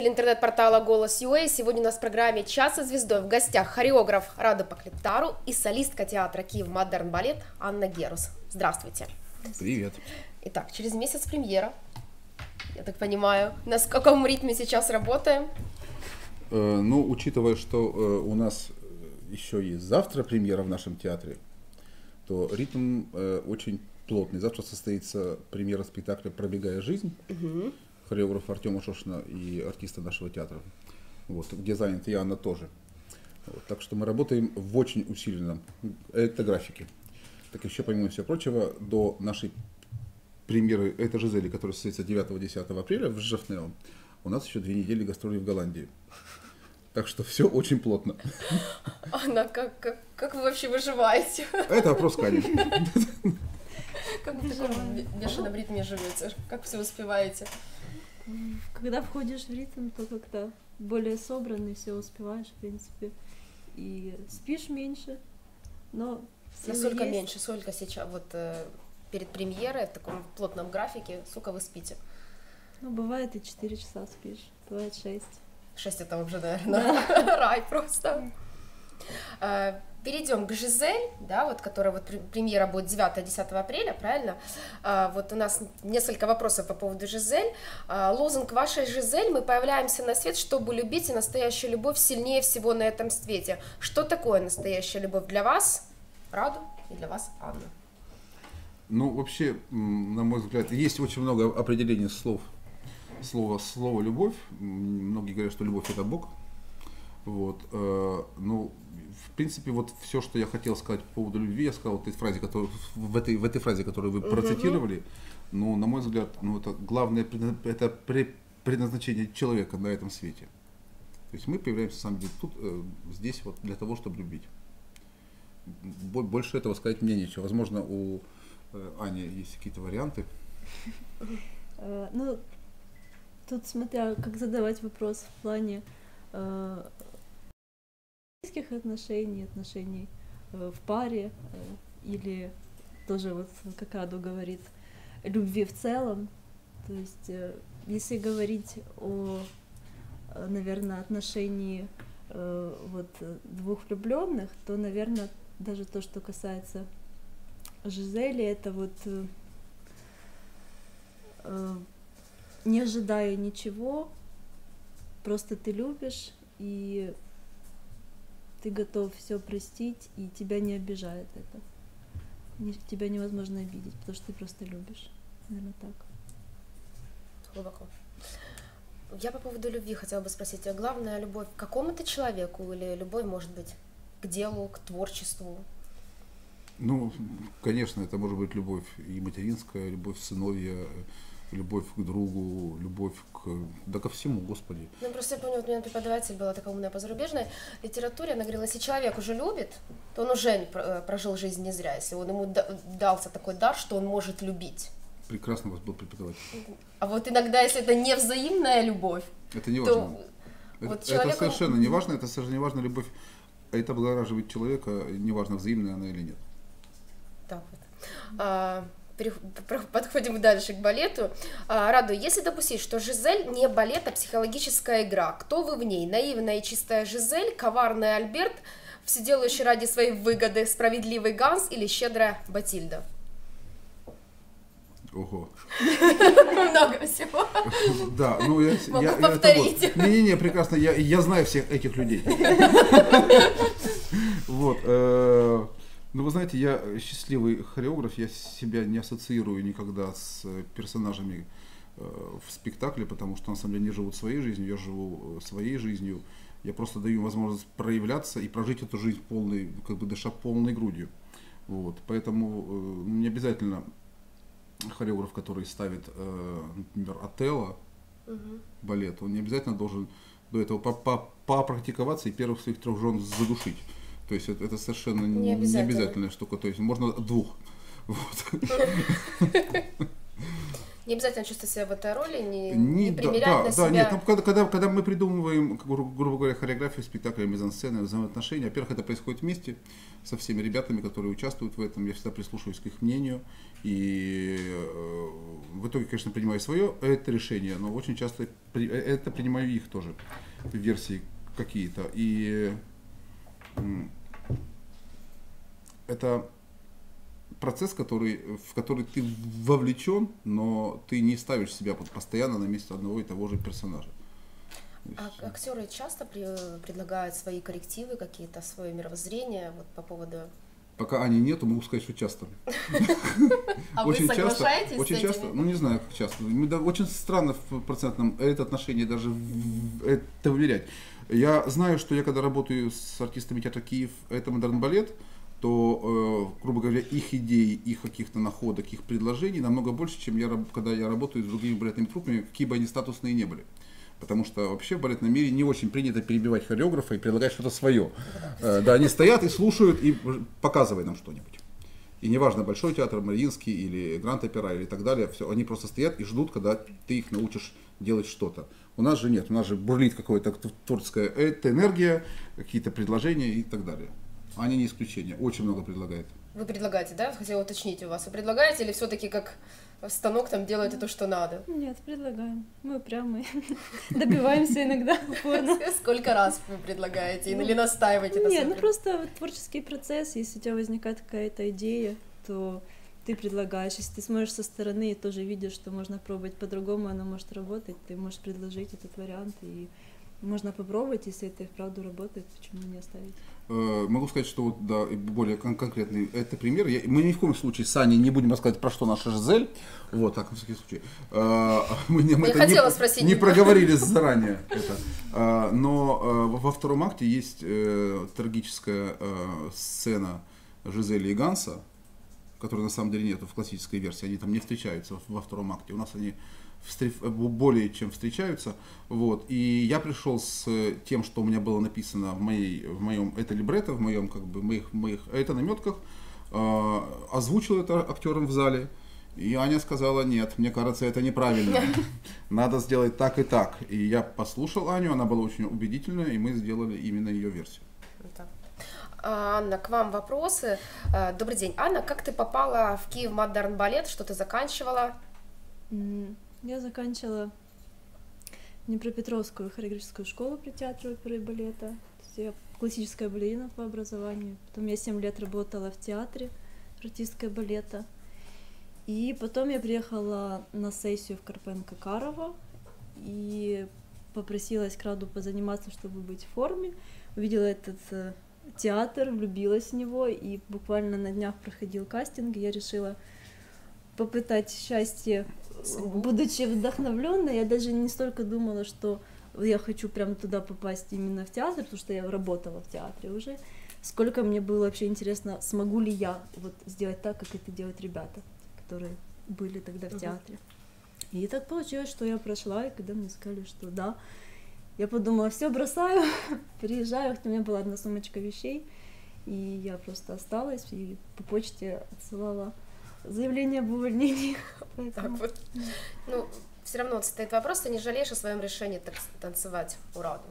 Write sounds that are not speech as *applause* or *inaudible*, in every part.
интернет-портала «Голос UA». Сегодня у нас в программе «Час со звездой» в гостях хореограф Рада Паклитару и солистка театра «Киев Модерн Балет» Анна Герус. Здравствуйте. Привет. Итак, через месяц премьера. Я так понимаю, на каком ритме сейчас работаем? Э, ну, учитывая, что э, у нас еще и завтра премьера в нашем театре, то ритм э, очень плотный. Завтра состоится премьера спектакля «Пробегая жизнь». Угу хореографа Артема Шошина и артиста нашего театра, вот, где занят и Анна тоже. Вот, так что мы работаем в очень усиленном электрографике. Так еще, помимо всего прочего, до нашей премьеры «Это Жизели», которая состоится 9-10 апреля в Жафнео, у нас еще две недели гастролей в Голландии. Так что все очень плотно. Анна, как, как, как вы вообще выживаете? Это вопрос Кани. Как вы в таком бешеном ритме живете? Как все успеваете? Когда входишь в ритм, то как-то более собранный, все успеваешь, в принципе. И спишь меньше, но Насколько есть. меньше? Сколько сейчас, вот э, перед премьерой в таком плотном графике, сколько вы спите? Ну, бывает и 4 часа спишь, бывает 6. 6 это уже, наверное, да. *laughs* рай просто. Э, перейдем к Жизель, да, вот, которая вот премьера будет 9-10 апреля, правильно? А, вот у нас несколько вопросов по поводу Жизель. А, лозунг вашей Жизель «Мы появляемся на свет, чтобы любить, и настоящая любовь сильнее всего на этом свете». Что такое настоящая любовь для вас, Раду, и для вас, Анна? Ну, вообще, на мой взгляд, есть очень много определений слов. Слово, слово «любовь». Многие говорят, что любовь – это Бог. Вот. Э, ну, в принципе, вот все, что я хотел сказать по поводу любви, я сказал в этой фразе, которую, в этой, в этой фразе, которую вы процитировали. Но, на мой взгляд, ну, это главное это предназначение человека на этом свете. То есть мы появляемся, на самом деле, тут, э, здесь вот для того, чтобы любить. Больше этого сказать мне нечего. Возможно, у э, Ани есть какие-то варианты. Э, ну, тут смотря, как задавать вопрос в плане близких отношений, отношений э, в паре э, или тоже вот как Аду говорит, любви в целом. То есть э, если говорить о, наверное, отношении вот двух влюбленных, то, наверное, даже то, что касается Жизели, это вот не ожидая ничего, просто ты любишь и ты готов все простить, и тебя не обижает это. Тебя невозможно обидеть, потому что ты просто любишь. Наверное, так. Глубоко. Я по поводу любви хотела бы спросить, а главная любовь к какому-то человеку или любовь может быть к делу, к творчеству? Ну, конечно, это может быть любовь и материнская, любовь сыновья, любовь к другу, любовь к... да ко всему, Господи. Ну, просто я помню, вот у меня преподаватель была такая умная по зарубежной литературе, она говорила, если человек уже любит, то он уже э, прожил жизнь не зря, если он ему дался такой дар, что он может любить. Прекрасно у вас был преподаватель. А вот иногда, если это не взаимная любовь, это не важно. То это, вот это совершенно не важно, это совершенно не важно любовь. Это облагораживает человека, неважно, взаимная она или нет. Так вот. А, подходим дальше к балету. А, Раду, если допустить, что Жизель не балет, а психологическая игра, кто вы в ней? Наивная и чистая Жизель, коварный Альберт, все ради своей выгоды, справедливый Ганс или щедрая Батильда? Ого. *laughs* Много всего. Да, ну я... Могу я, повторить. Не-не-не, прекрасно, я, я знаю всех этих людей. *laughs* *laughs* Вот. Э, ну, вы знаете, я счастливый хореограф, я себя не ассоциирую никогда с персонажами э, в спектакле, потому что на самом деле они живут своей жизнью, я живу э, своей жизнью. Я просто даю возможность проявляться и прожить эту жизнь полной, как бы дыша полной грудью. Вот. Поэтому э, не обязательно хореограф, который ставит, например, Отелло, угу. балет, он не обязательно должен до этого попрактиковаться и первых своих трех жен задушить. То есть это, это совершенно не, обязательно. не обязательная штука. То есть можно двух. Вот. *laughs* Не обязательно чувствовать себя в этой роли, не, не, не примерять да, на да, себя. Нет, ну, когда, когда, когда мы придумываем, гру, грубо говоря, хореографию спектакля, мизансцены, взаимоотношения, во-первых, это происходит вместе со всеми ребятами, которые участвуют в этом. Я всегда прислушиваюсь к их мнению. И э, в итоге, конечно, принимаю свое это решение, но очень часто при, э, это принимаю их тоже версии какие-то. И это процесс, который, в который ты вовлечен, но ты не ставишь себя постоянно на месте одного и того же персонажа. А актеры часто при, предлагают свои коррективы, какие-то свое мировоззрение вот по поводу Пока Ани нету, могу сказать, что часто. *laughs* А вы соглашаетесь Очень часто, ну не знаю, как часто. Очень странно в процентном это отношение даже это выверять. Я знаю, что я когда работаю с артистами театра Киев, это модерн балет, то, э, грубо говоря, их идей, их каких-то находок, их предложений намного больше, чем я, когда я работаю с другими балетными трупами, какие бы они статусные не были. Потому что вообще в балетном мире не очень принято перебивать хореографа и предлагать что-то свое. Э, да, они стоят и слушают, и показывай нам что-нибудь. И неважно, Большой театр, Мариинский или Гранд Опера или так далее, все, они просто стоят и ждут, когда ты их научишь делать что-то. У нас же нет, у нас же бурлит какая-то творческая энергия, какие-то предложения и так далее. Они не исключение, очень много предлагают. Вы предлагаете, да? Хотела уточнить у вас. Вы предлагаете или все-таки как станок там делает то, что надо? Нет, предлагаем. Мы упрямые. *laughs* Добиваемся иногда *laughs* упорно. Сколько раз вы предлагаете? Или настаиваете на Нет, ну просто творческий процесс, если у тебя возникает какая-то идея, то ты предлагаешь, если ты смотришь со стороны и тоже видишь, что можно пробовать по-другому, оно может работать, ты можешь предложить этот вариант, и можно попробовать, если это и вправду работает, почему не оставить? Э, могу сказать, что вот, да, более кон- конкретный это пример. Я, мы ни в коем случае с Аней не будем рассказывать, про что наша Жизель. Вот, так, в всяком случае. Э, *laughs* мы, мы Я это хотела не, спросить. Не проговорили *laughs* заранее это. Э, но во втором акте есть трагическая сцена Жизели и Ганса, которой на самом деле нету в классической версии. Они там не встречаются во втором акте. У нас они более чем встречаются. Вот. И я пришел с тем, что у меня было написано в, моей, в моем это либретто, в моем как бы моих, моих это наметках, э, озвучил это актерам в зале. И Аня сказала, нет, мне кажется, это неправильно. *laughs* Надо сделать так и так. И я послушал Аню, она была очень убедительная, и мы сделали именно ее версию. А, Анна, к вам вопросы. Э, добрый день. Анна, как ты попала в Киев Модерн Балет? Что ты заканчивала? Я заканчивала Днепропетровскую хореографическую школу при театре оперы и балета. Я классическая балерина по образованию. Потом я 7 лет работала в театре артистская балета. И потом я приехала на сессию в Карпенко Карова и попросилась к Раду позаниматься, чтобы быть в форме. Увидела этот э, театр, влюбилась в него, и буквально на днях проходил кастинг, и я решила попытать счастье будучи вдохновленной, я даже не столько думала, что я хочу прям туда попасть именно в театр, потому что я работала в театре уже, сколько мне было вообще интересно, смогу ли я вот сделать так, как это делают ребята, которые были тогда в театре. И так получилось, что я прошла, и когда мне сказали, что да, я подумала, все бросаю, *laughs* приезжаю, у меня была одна сумочка вещей, и я просто осталась и по почте отсылала заявление об увольнении. *laughs* Так вот. Ну, все равно стоит вопрос, ты не жалеешь о своем решении танцевать ураду?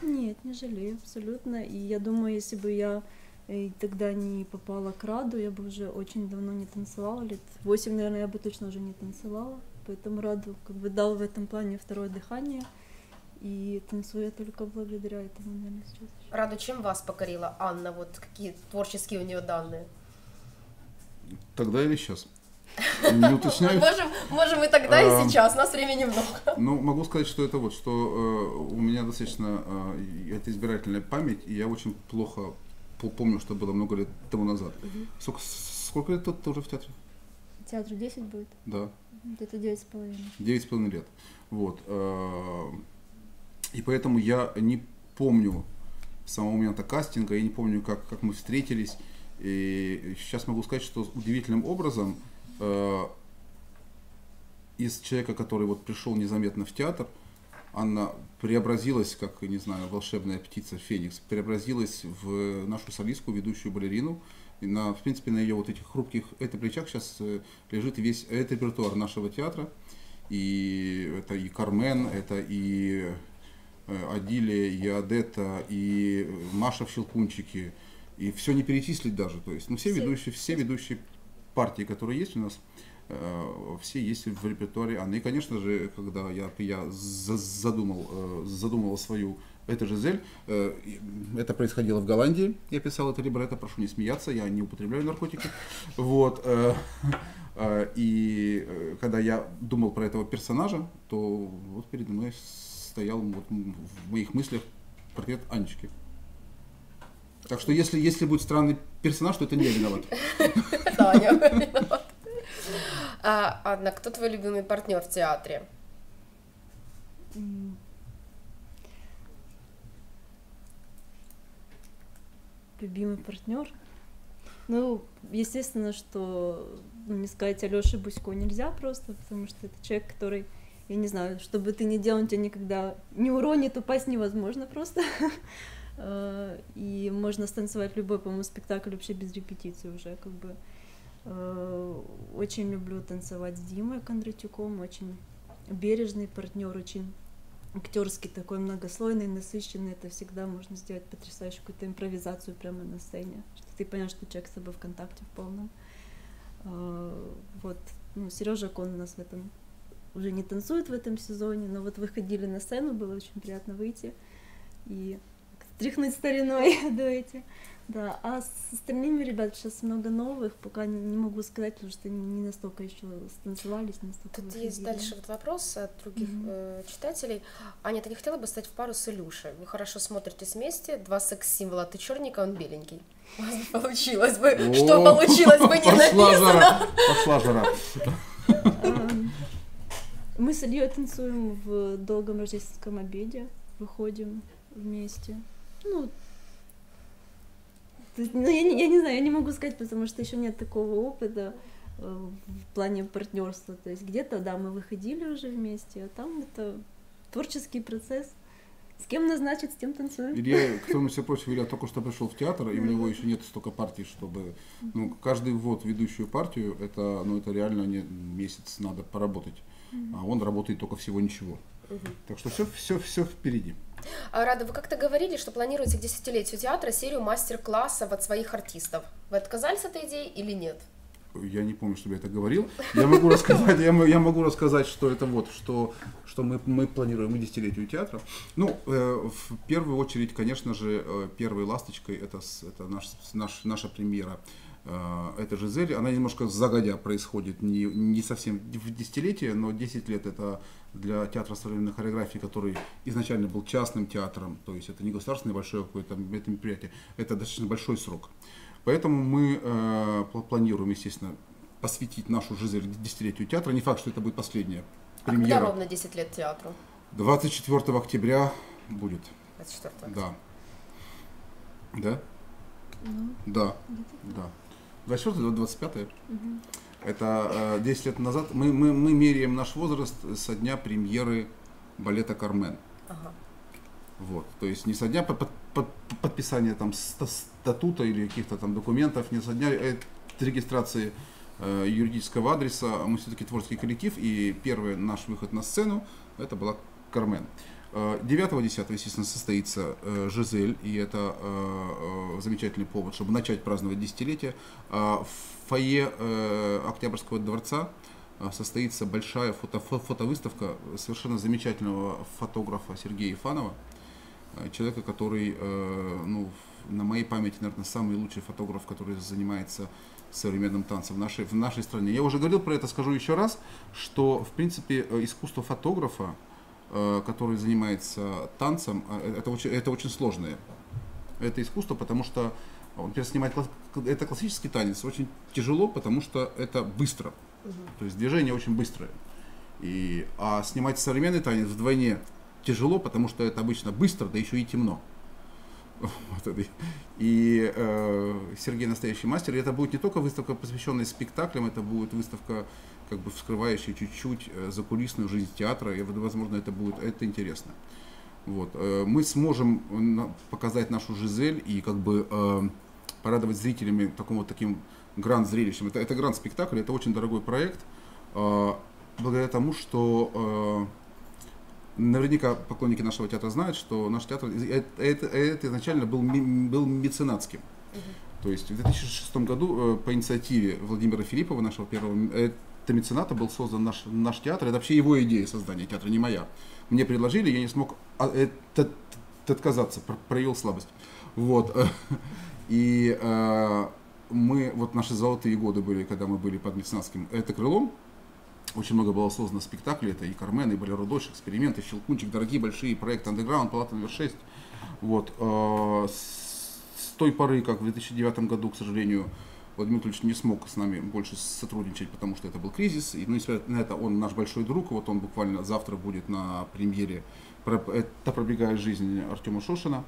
Нет, не жалею абсолютно. И я думаю, если бы я э, тогда не попала к Раду, я бы уже очень давно не танцевала, лет восемь, наверное, я бы точно уже не танцевала. Поэтому Раду как бы дал в этом плане второе дыхание. И танцую я только благодаря этому, наверное, сейчас. Раду чем вас покорила Анна? Вот какие творческие у нее данные? Тогда или сейчас? Не уточняю. Можем, можем и тогда, и а, сейчас, у нас времени много. Ну, могу сказать, что это вот, что э, у меня достаточно, э, это избирательная память, и я очень плохо помню, что было много лет тому назад. Сколько, сколько лет ты уже в театре? Театру 10 будет? Да. Где-то 9 с половиной. 9 с половиной лет. Вот. Э, и поэтому я не помню самого момента кастинга, я не помню, как, как мы встретились. И сейчас могу сказать, что удивительным образом э, из человека, который вот пришел незаметно в театр, она преобразилась, как, не знаю, волшебная птица Феникс, преобразилась в нашу солистку, ведущую балерину, И на, в принципе, на ее вот этих хрупких это плечах сейчас э, лежит весь этот репертуар нашего театра. И это и Кармен, это и э, Адилия, и Адетта, и Маша в Щелкунчике. И все не перечислить даже. То есть, ну, все, Все. ведущие, все ведущие партии, которые есть у нас, э, все есть в репертуаре Анны. И, конечно же, когда я, я за- задумал, э, задумывал свою это Жизель, э, это происходило в Голландии, я писал это либретто, прошу не смеяться, я не употребляю наркотики, вот, э, э, и э, когда я думал про этого персонажа, то вот передо мной стоял вот в моих мыслях портрет Анечки. Так что если, если будет странный персонаж, то это не я виноват. *laughs* Таня виновата. А, Анна, кто твой любимый партнер в театре? Любимый партнер. Ну, естественно, что ну, не сказать Алёше Бусько нельзя просто, потому что это человек, который, я не знаю, что бы ты ни делал, он тебя никогда не уронит, упасть невозможно просто. *laughs* Э, И можно станцевать любой, по-моему, спектакль вообще без репетиции уже, как бы. Э, Очень люблю танцевать с Димой Кондратюком, очень бережный партнер, очень актерский такой многослойный, насыщенный. Это всегда можно сделать потрясающую какую-то импровизацию прямо на сцене, что ты понимаешь, что человек с тобой в контакте в полном. Э, Вот, ну, Сережа Кон у нас в этом уже не танцует в этом сезоне, но вот выходили на сцену, было очень приятно выйти и тряхнуть стариной *laughs* дуэте. Да, а с остальными ребят сейчас много новых, пока не, не могу сказать, потому что не настолько еще станцевались, не настолько Тут есть выходили. дальше вот вопрос от других Мгм. э, читателей. Аня, ты не хотела бы стать в пару с Илюшей? Вы хорошо смотритесь вместе, два секс-символа. Ты черненький, а он беленький. *laughs* У вас бы Получилось бы. Что получилось бы не написано. пошла жара. *laughs* Мы с Ильей танцуем в долгом рождественском обеде, выходим вместе. Ну, ну, я, не, я не знаю, я не могу сказать, потому что еще нет такого опыта э, в плане партнерства. То есть где-то, да, мы выходили уже вместе, а там это творческий процесс. С кем назначить, с тем танцуем. Илья, кроме всего прочего, Илья только что пришел в театр, и у него еще нет столько партий, чтобы... Ну, каждый ввод в ведущую партию, это, ну, это реально не, месяц надо поработать. А он работает только всего ничего. Так что все, все, все впереди. А, Рада, вы как-то говорили, что планируете к десятилетию театра серию мастер-классов от своих артистов. Вы отказались от этой идеи или нет? Я не помню, чтобы я это говорил. Я могу рассказать, я, я могу рассказать, что это вот, что, что мы, мы планируем и десятилетию театра. Ну, э, в первую очередь, конечно же, э, первой ласточкой это, это наш, наш, наша премьера. Э, это Жизель. Она немножко загодя происходит, не, не совсем в десятилетие, но 10 лет это для театра современной хореографии, который изначально был частным театром, то есть это не государственное большое какое-то это мероприятие, это достаточно большой срок. Поэтому мы э, пл- планируем, естественно, посвятить нашу Жизель десятилетию театра. Не факт, что это будет последняя А когда премьера. ровно 10 лет театру? 24 октября будет, 24 да. Да? Ну, Да, где-то да. 24 25 Мгм. Это э, 10 лет назад. Мы, мы, мы меряем наш возраст со дня премьеры балета «Кармен». Ага. Вот, то есть не со дня под- под- под- подписания там ста- статута или каких-то там документов, не со дня э, регистрации э, юридического адреса. Мы все-таки творческий коллектив, и первый наш выход на сцену это была Кармен. Э, 9-10, естественно, состоится э, Жизель, и это э, э, замечательный повод, чтобы начать праздновать десятилетие. А В фойе э, Октябрьского дворца э, состоится большая фото, фо- фотовыставка совершенно замечательного фотографа Сергея Ифанова, э, человека, который, э, ну, на моей памяти, наверное, самый лучший фотограф, который занимается современным танцем в нашей, в нашей стране. Я уже говорил про это, скажу еще раз, что, в принципе, э, искусство фотографа, э, который занимается танцем, э, это очень, это очень сложное. Это искусство, потому что, он, например, снимать класс- это классический танец очень тяжело, потому что это быстро. То есть движение очень быстрое. И, а снимать современный танец вдвойне тяжело, потому что это обычно быстро, да еще и темно. *laughs* Вот. И э, Сергей настоящий мастер. И это будет не только выставка, посвященная спектаклям, это будет выставка, как бы вскрывающая чуть-чуть э, закулисную жизнь театра. И, возможно, это будет это интересно. Вот. э, Мы сможем на- показать нашу Жизель и как бы э, порадовать зрителями таким вот таким гранд-зрелищем. Это, это гранд-спектакль, это очень дорогой проект, э, благодаря тому, что э, наверняка поклонники нашего театра знают, что наш театр это, это, это изначально был, был меценатским. То есть в 2006 году э, по инициативе Владимира Филиппова, нашего первого это мецената, был создан наш, наш театр. Это вообще его идея создания театра, не моя. Мне предложили, я не смог а, это, отказаться, проявил слабость. Вот. *laughs* И э, мы, вот наши золотые годы были, когда мы были под меценатским это крылом, очень много было создано спектаклей, это и Кармен, и Болеро Дочь, эксперименты, Щелкунчик, дорогие большие проекты, Андеграунд, Палата номер 6. Вот. Э, с той поры, как в 2009 году, к сожалению, Владимир Анатольевич не смог с нами больше сотрудничать, потому что это был кризис. И, ну, несмотря на это, он наш большой друг. Вот он буквально завтра будет на премьере «Это пробегает жизнь» Артема Шошина.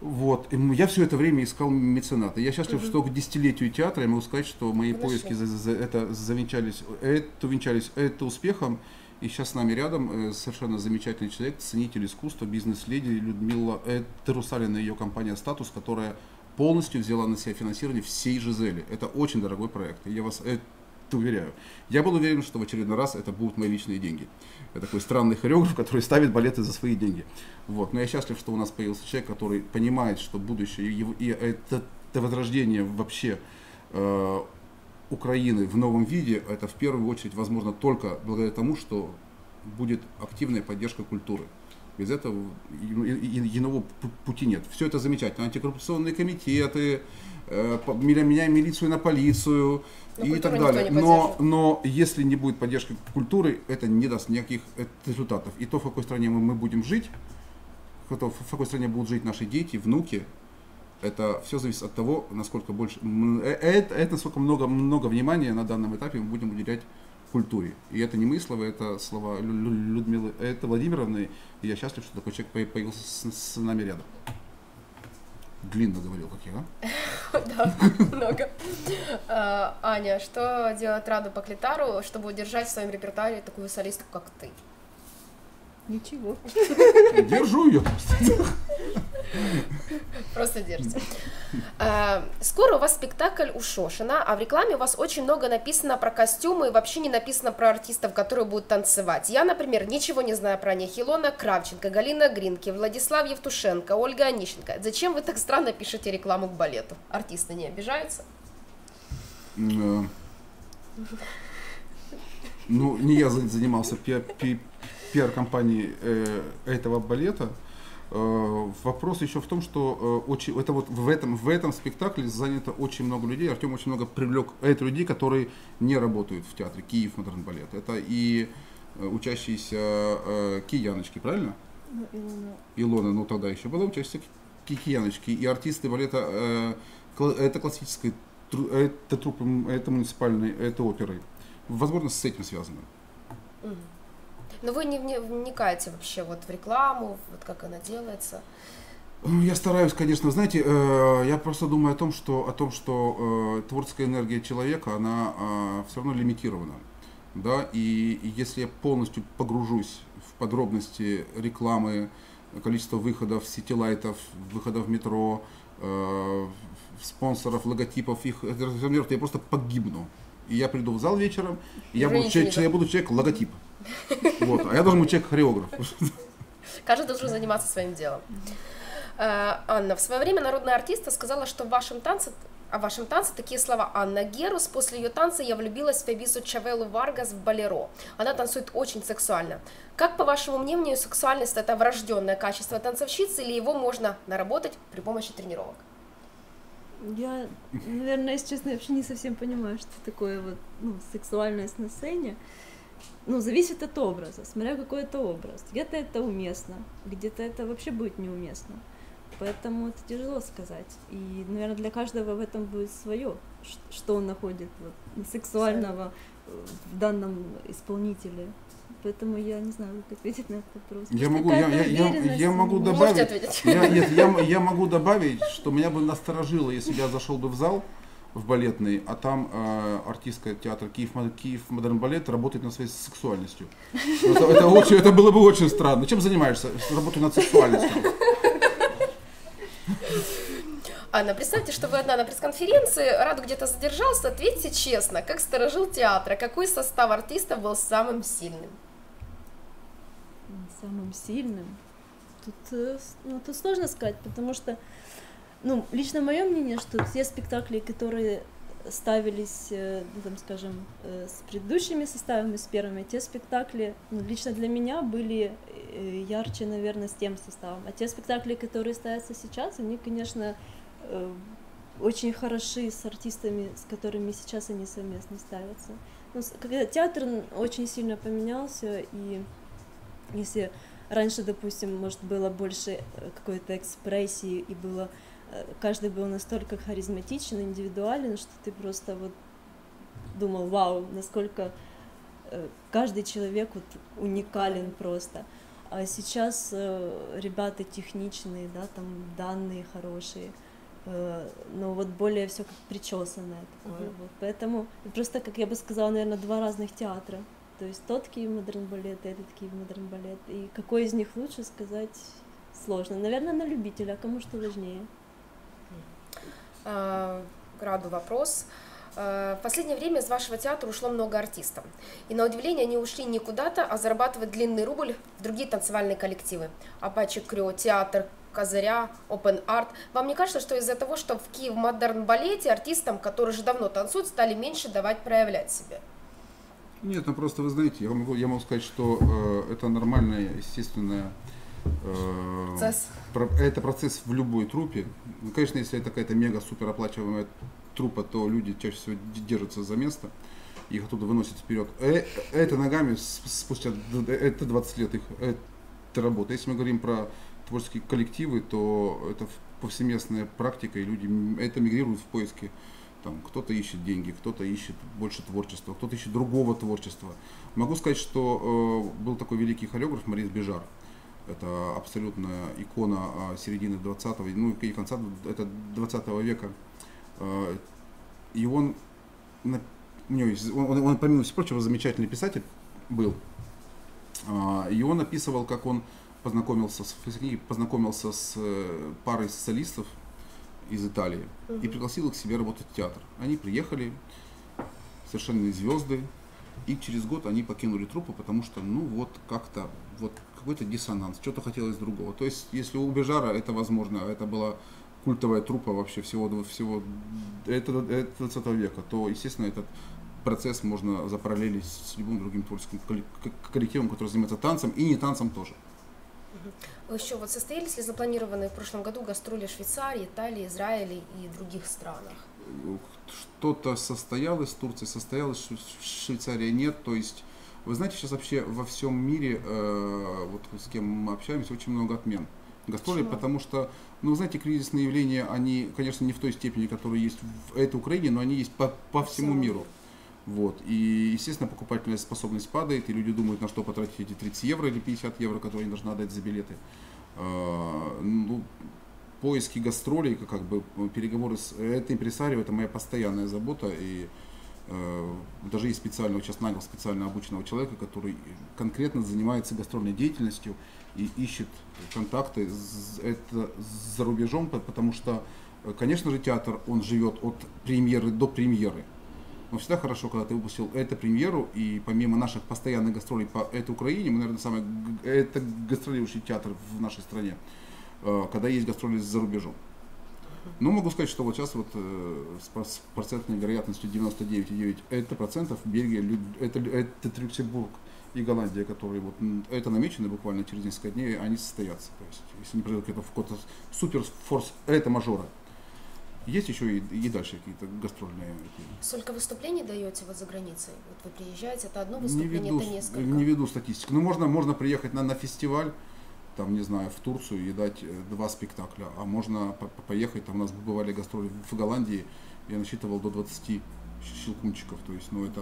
Вот. И я все это время искал мецената. Я счастлив, угу. что к десятилетию театра я могу сказать, что мои Хорошо. поиски за, за это завенчались, это увенчались это успехом. И сейчас с нами рядом э, совершенно замечательный человек, ценитель искусства, бизнес-леди Людмила Терусалина и ее компания «Статус», которая полностью взяла на себя финансирование всей Жизели. Это очень дорогой проект, я вас это уверяю. Я был уверен, что в очередной раз это будут мои личные деньги. Это такой странный хореограф, который ставит балеты за свои деньги. Вот. Но я счастлив, что у нас появился человек, который понимает, что будущее и, и это, это возрождение вообще э, Украины в новом виде, это в первую очередь возможно только благодаря тому, что будет активная поддержка культуры. Без этого иного пути нет. Все это замечательно. Антикоррупционные комитеты, э, меняем милицию на полицию но и так далее. Но, но если не будет поддержки культуры, это не даст никаких э, результатов. И то, в какой стране мы, мы будем жить, в какой стране будут жить наши дети, внуки, это все зависит от того, насколько больше, э, это, это насколько много, много внимания на данном этапе мы будем уделять культуре. И это не мои слова, это слова Людмилы, это Владимировны. И я счастлив, что такой человек появился с, с нами рядом. Длинно говорил, как я, да? *laughs* Да, много. А, Аня, что делать Раду Поклитару, чтобы удержать в своем репертуаре такую солистку, как ты? Ничего. Держу ее *laughs* *laughs* просто. Держите. А, скоро у вас спектакль у Шошина, а в рекламе у вас очень много написано про костюмы и вообще не написано про артистов, которые будут танцевать. Я, например, ничего не знаю про Нехилона Кравченко, Галина Гринки, Владислав Евтушенко, Ольга Онищенко. Зачем вы так странно пишете рекламу к балету? Артисты не обижаются? Ну, не я занимался пиар-компанией э, этого балета. Э, вопрос еще в том, что э, очень, это вот в этом, в этом спектакле занято очень много людей. Артем очень много привлек это людей, которые не работают в театре Киев Модерн Балет. Это и э, учащиеся э, кияночки, правильно? Ну, Илона. Илона, ну тогда еще была учащиеся кияночки. И артисты балета, э, это классической, это труппа, это муниципальной, это оперой. Возможно, с этим связано. Mm. Но вы не вникаете вообще вот в рекламу, вот как она делается. Ну, я стараюсь, конечно, знаете, э, я просто думаю о том, что, о том, что э, творческая энергия человека, она э, все равно лимитирована. Да? И, и если я полностью погружусь в подробности рекламы, количество выходов, сетилайтов, выходов в метро, э, спонсоров, логотипов, их, я просто погибну. И я приду в зал вечером, и я буду, человек, я буду человек логотип. Вот, а я должен быть человек-хореограф. Каждый должен заниматься своим делом. Э, Анна, в свое время народная артистка сказала, что в вашем танце о вашем танце такие слова Анна Герус. После ее танца я влюбилась в Фебису Чавелу Варгас в балеро. Она танцует очень сексуально. Как, по вашему мнению, сексуальность это врожденное качество танцовщицы или его можно наработать при помощи тренировок? Я, наверное, если честно, вообще не совсем понимаю, что такое вот ну, сексуальность на сцене ну, зависит от образа, смотря какой это образ. Где-то это уместно, где-то это вообще будет неуместно. Поэтому это тяжело сказать. И, наверное, для каждого в этом будет свое, что он находит вот, сексуального э, в данном исполнителе. Поэтому я не знаю, как ответить на этот вопрос. Я могу, я, я, я, я могу добавить. Я, нет, я, я могу добавить, что меня бы насторожило, если я зашел бы в зал, в балетный, а там э, артистка театра Киев, Киев Модерн Балет работает над своей сексуальностью. Это, это, очень, это было бы очень странно. Чем занимаешься? Работаю над сексуальностью. Анна, представьте, что вы одна на пресс-конференции, Раду где-то задержался, ответьте честно, как сторожил театра, какой состав артистов был самым сильным? Самым сильным? Тут, э, ну, тут сложно сказать, потому что, ну, лично мое мнение, что все спектакли, которые ставились, э, ну, там, скажем, э, с предыдущими составами, с первыми, те спектакли, ну, лично для меня были ярче, наверное, с тем составом. А те спектакли, которые ставятся сейчас, они, конечно, очень хороши с артистами, с которыми сейчас они совместно ставятся. Ну, когда театр очень сильно поменялся, и если раньше, допустим, может, было больше э, какой-то экспрессии, и было э, каждый был настолько харизматичен, индивидуален, что ты просто вот думал, вау, насколько э, каждый человек вот уникален просто. А сейчас ребята техничные, да, там данные хорошие, но вот более все как причесанное такое. Uh-huh. Вот. Поэтому просто, как я бы сказала, наверное, два разных театра. То есть тот Киев модерн балет, этот Киев модерн балет. И какой из них лучше сказать сложно. Наверное, на любителя, кому что важнее. А, Раду вопрос. А, в последнее время из вашего театра ушло много артистов. И на удивление они ушли не куда-то, а зарабатывать длинный рубль в другие танцевальные коллективы. Апачи Крё, театр, Козыря, Open Art. Вам не кажется, что из-за того, что в Киев модерн балете артистам, которые уже давно танцуют, стали меньше давать проявлять себя? Нет, ну просто вы знаете, я могу, я могу сказать, что э, это нормальная, естественная э, процесс. Про, это процесс в любой трупе. Ну, конечно, если это какая-то мега супер оплачиваемая трупа, то люди чаще всего держатся за место, их оттуда выносят вперед. Э, это ногами спустя это 20 лет их это работа. Если мы говорим про творческие коллективы, то это повсеместная практика, и люди это мигрируют в поиске там кто-то ищет деньги, кто-то ищет больше творчества, кто-то ищет другого творчества. Могу сказать, что э, был такой великий хореограф Марис Бежар. Это абсолютная икона э, середины 20-го, ну и конца это 20 века. Э, и он, у него есть, он, он, он, помимо всего прочего, замечательный писатель был. Э, и он описывал, как он познакомился с, познакомился с э, парой социалистов, из Италии и пригласил их к себе работать в театр. Они приехали, совершенно звезды, и через год они покинули труппу, потому что, ну вот, как-то, вот какой-то диссонанс, что-то хотелось другого. То есть, если у Бежара это возможно, это была культовая труппа вообще всего, всего это, это 20 века, то, естественно, этот процесс можно запараллелить с любым другим творческим коллективом, который занимается танцем, и не танцем тоже. Еще вот состоялись ли запланированные в прошлом году гастроли Швейцарии, Италии, Израиля и других странах? Что-то состоялось, Турция состоялась, Швейцария нет. То есть, вы знаете, сейчас вообще во всем мире, э, вот с кем мы общаемся, очень много отмен гастролей, потому что, ну, знаете, кризисные явления, они, конечно, не в той степени, которые есть в этой Украине, но они есть по, по всему Все. миру. Вот. И, естественно, покупательная способность падает, и люди думают, на что потратить эти 30 евро или 50 евро, которые они должны отдать за билеты. А, ну, поиски гастролей, как бы переговоры с этой импресарио, это моя постоянная забота. И э, даже есть специального, сейчас нанял специально обученного человека, который конкретно занимается гастрольной деятельностью и ищет контакты это, за рубежом, потому что, конечно же, театр, он живет от премьеры до премьеры. Но всегда хорошо, когда ты выпустил эту премьеру, и помимо наших постоянных гастролей по этой Украине, мы, наверное, самый это гастролирующий театр в нашей стране, э, когда есть гастроли за рубежом. Но могу сказать, что вот сейчас вот э, с процентной вероятностью 99,9 это процентов Бельгия, это, это Люксембург и Голландия, которые вот это намечено буквально через несколько дней, они состоятся. То есть, если не произойдет какой-то супер форс, это мажора. Есть еще и, и дальше какие-то гастрольные. Сколько выступлений даете вот за границей? Вот вы приезжаете, это одно выступление, не веду, это несколько? Не веду статистику. Ну, можно, можно приехать на, на фестиваль, там, не знаю, в Турцию и дать э, два спектакля, а можно по поехать, там у нас бывали гастроли в Голландии, я насчитывал до 20 щелкунчиков, то есть, ну, это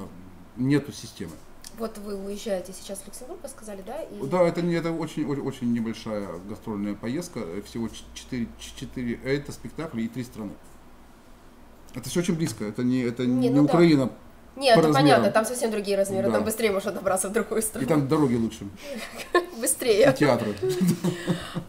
нету системы. Вот вы уезжаете сейчас в Люксембург, вы сказали, да? И... Да, это, это очень, очень, очень небольшая гастрольная поездка, всего 4, 4 это спектакли и 3 страны. Это все очень близко, это не, это не, не ну Украина. Да. Нет, это размерам. понятно, там совсем другие размеры, да. там быстрее можно добраться в другую страну. И там дороги лучше. *laughs* Быстрее. И театры. *laughs*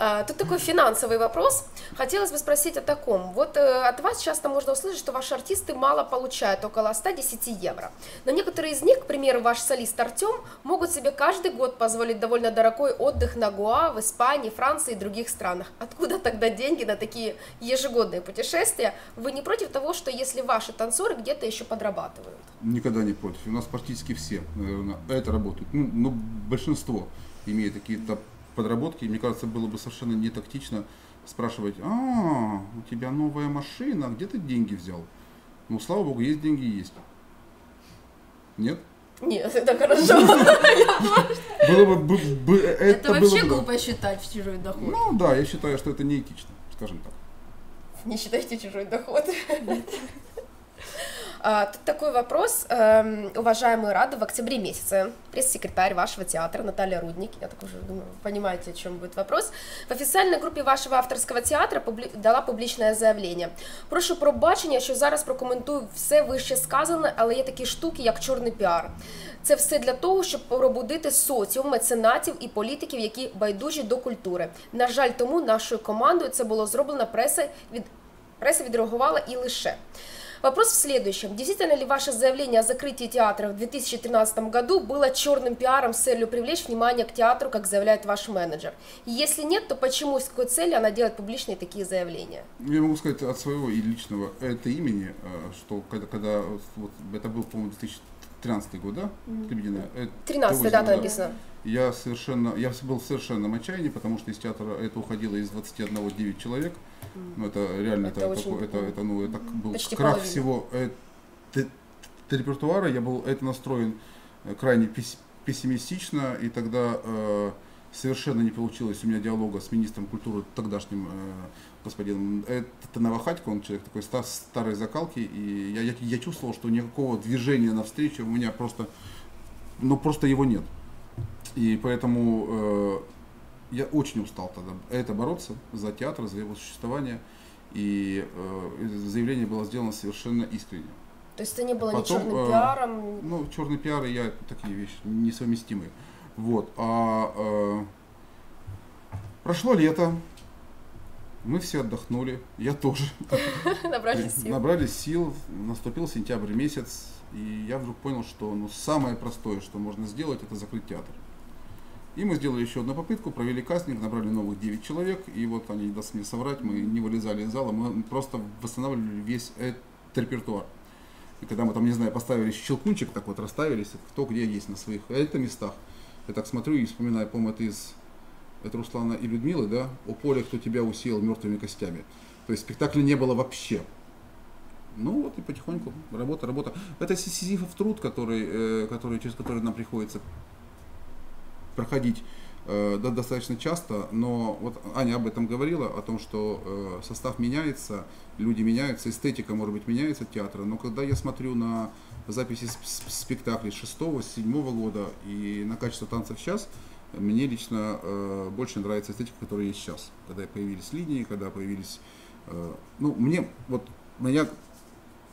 А, тут такой финансовый вопрос. Хотелось бы спросить о таком. Вот э, от вас часто можно услышать, что ваши артисты мало получают, около 110 евро. Но некоторые из них, к примеру, ваш солист Артем, могут себе каждый год позволить довольно дорогой отдых на Гуа, в Испании, Франции и других странах. Откуда тогда деньги на такие ежегодные путешествия? Вы не против того, что если ваши танцоры где-то еще подрабатывают? Никогда не против. У нас практически все, наверное, это работают. Ну, ну большинство имеет какие-то подработки. Мне кажется, было бы совершенно не тактично спрашивать, а, у тебя новая машина, где ты деньги взял? Ну, слава богу, есть деньги, есть. Нет? Нет, это хорошо. *laughs* Было бы, это, вообще глупо считать в чужой доход. Ну да, я считаю, что это неэтично, скажем так. Не считайте чужой доход. Тут такой вопрос. Уважаемый Рада, в октябре месяце пресс-секретарь вашего театра Наталья Рудник, я так уже думаю, понимаете, о чем будет вопрос, в офіційній групі вашого авторського театру дала публічне заявлення. Прошу пробачення, що зараз прокоментую все вище сказане, але є такі штуки, як чорний піар. Це все для того, щоб пробудити соціум, меценатів і політиків, які байдужі до культури. На жаль, тому нашою командою це було зроблено преса від Пресса відреагувала и лише. Вопрос в следующем. Действительно ли ваше заявление о закрытии театра в 2013 году было черным пиаром с целью привлечь внимание к театру, как заявляет ваш менеджер? Если нет, то почему, с какой целью она делает публичные такие заявления? Я могу сказать от своего и личного это имени, э, что когда, когда вот, это был, по-моему, 2013 год, да, Лебединая? Э, 13 того дата написано. Я совершенно, я был в совершенном отчаянии, потому что из театра это уходило из 21 9 человек. Ну, это реально, это, Это очень, такой- это, это, ну, это был почти крах половина. всего э, т- т- репертуара. Я был это настроен э, крайне пес- пессимистично, и тогда э, совершенно не получилось у меня диалога с министром культуры тогдашним э, господином. Это Новохатько, он человек такой ста- старой закалки, и я, я, я чувствовал, что никакого движения навстречу у меня просто, ну просто его нет. И поэтому э, я очень устал тогда это бороться за театр, за его существование. И э, заявление было сделано совершенно искренне. То есть это не было ни Потом, черным э, пиаром, Ну, черный пиар и я такие вещи несовместимые. Вот. А э, прошло лето. Мы все отдохнули. Я тоже. *laughs* набрали сил. Набрали сил. Наступил сентябрь месяц. И я вдруг понял, что ну, самое простое, что можно сделать, это закрыть театр. И мы сделали еще одну попытку, провели кастинг, набрали новых 9 человек, и вот они, не даст мне соврать, мы не вылезали из зала, мы просто восстанавливали весь этот репертуар. И когда мы там, не знаю, поставили щелкунчик, так вот расставились, кто где есть на своих это местах, я так смотрю и вспоминаю, по-моему, это из это Руслана и Людмилы, да, «О поле, кто тебя усеял мертвыми костями». То есть спектакля не было вообще. Ну вот и потихоньку работа, работа. Это сизифов труд, который, э, который, через который нам приходится проходить э, да, достаточно часто, но вот Аня об этом говорила, о том, что э, состав меняется, люди меняются, эстетика, может быть, меняется театра, но когда я смотрю на записи сп- сп- спектаклей 6-7 года и на качество танцев сейчас, мне лично э, больше нравится эстетика, которая есть сейчас, когда появились линии, когда появились... э, ну, мне, вот, меня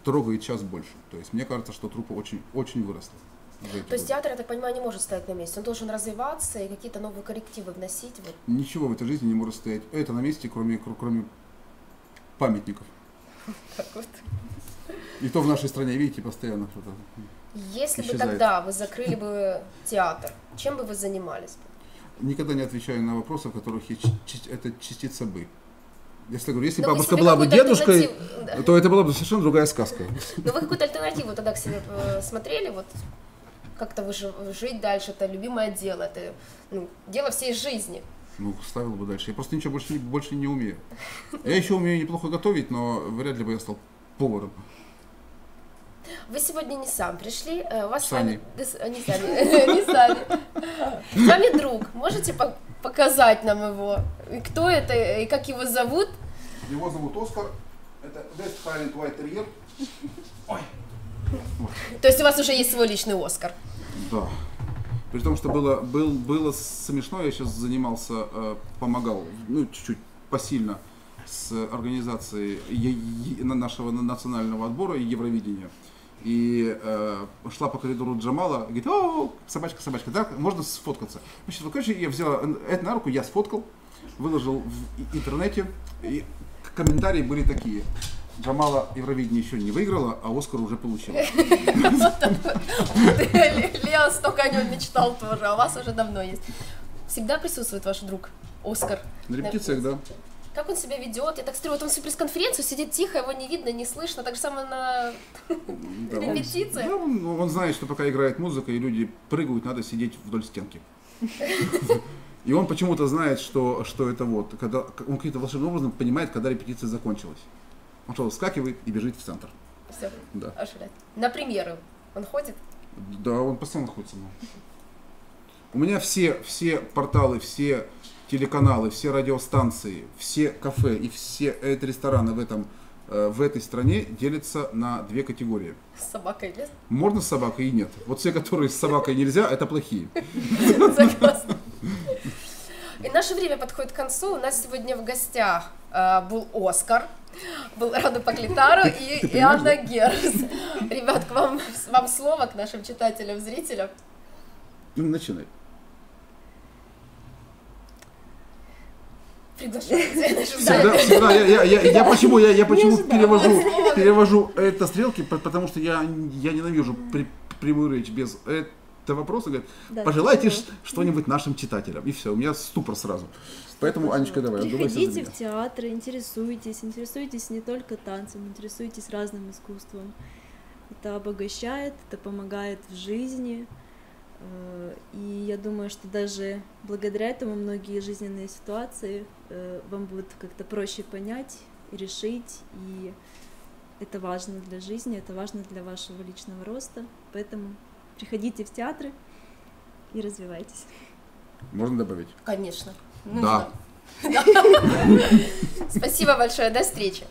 трогает сейчас больше. То есть мне кажется, что труппа очень, очень выросла. То есть годы. театр, я так понимаю, не может стоять на месте, он должен развиваться и какие-то новые коррективы вносить. Вот. Ничего в этой жизни не может стоять это на месте, кроме, кр- кроме памятников. *laughs* Так вот. И то в нашей стране, видите, постоянно что-то. Если бы Исчезает. тогда вы закрыли бы театр, чем бы вы занимались? бы? Никогда не отвечаю на вопросы, в которых есть это частица бы. Если говорю, если Ну, бабушка была бы дедушкой, да. то это была бы совершенно другая сказка. Но вы какую-то альтернативу тогда к себе э, смотрели, вот как-то вы жи- жить дальше, это любимое дело, это ну, дело всей жизни. Ну, ставил бы дальше. Я просто ничего больше, больше не умею. Я еще умею неплохо готовить, но вряд ли бы я стал поваром. Вы сегодня не сам пришли, э, у вас Сами. с- э, Не сами, *laughs* не сами. С вами друг, можете по- показать нам его? И кто это, и как его зовут? Его зовут Оскар. Это West Highland White Terrier. Ой. То есть у вас уже есть свой личный Оскар. Да. При том, что было, был, было смешно, я сейчас занимался, э, помогал, ну, чуть-чуть посильно с организацией нашего национального отбора Евровидения. И э, шла по коридору Джамала, говорит, о, собачка, собачка, так, можно сфоткаться. Значит, вот, короче, я взял это на руку, я сфоткал, выложил в интернете, и комментарии были такие. Джамала Евровидение еще не выиграла, а Оскар уже получила. Лео столько о нем мечтал тоже, а у вас уже давно есть. Всегда присутствует ваш друг Оскар? На репетициях, да. Как он себя ведет? Я так смотрю, вот он всю пресс-конференцию сидит тихо, его не видно, не слышно, так же самое на *laughs* да, репетициях. Он, да, он, он знает, что пока играет музыка и люди прыгают, надо сидеть вдоль стенки. *laughs* И он почему-то знает, что, что это вот, когда он каким-то волшебным образом понимает, когда репетиция закончилась. Он что, вскакивает и бежит в центр. Все. Да. На премьеры он ходит? Да, он постоянно ходит со мной. У меня все, все порталы, все телеканалы, все радиостанции, все кафе и все это рестораны в этом э, в этой стране делятся на две категории. С собакой нет? Можно с собакой и нет. Вот все, которые с собакой нельзя, это плохие. Согласна. И наше время подходит к концу. У нас сегодня в гостях э, был Оскар, был Раду Поклитару и, и Анна Герс. Ребят, к вам, вам слово, к нашим читателям, зрителям. Ну, начинай. Приглашайте. Всегда, всегда, я, я, я, я почему, я, я почему перевожу, перевожу это стрелки, потому что я, я ненавижу при, прямую речь без это вопроса, говорят, да, пожелайте что-нибудь нашим читателям. И все, у меня ступор сразу. Поэтому, Анечка, давай, Приходите в театры, интересуйтесь, интересуйтесь не только танцем, интересуйтесь разным искусством. Это обогащает, это помогает в жизни. Э, и я думаю, что даже благодаря этому многие жизненные ситуации э, вам будут как-то проще понять и решить. И это важно для жизни, это важно для вашего личного роста. Поэтому приходите в театры и развивайтесь. Можно добавить? Конечно. Да. *laughs* Спасибо большое, до встречи.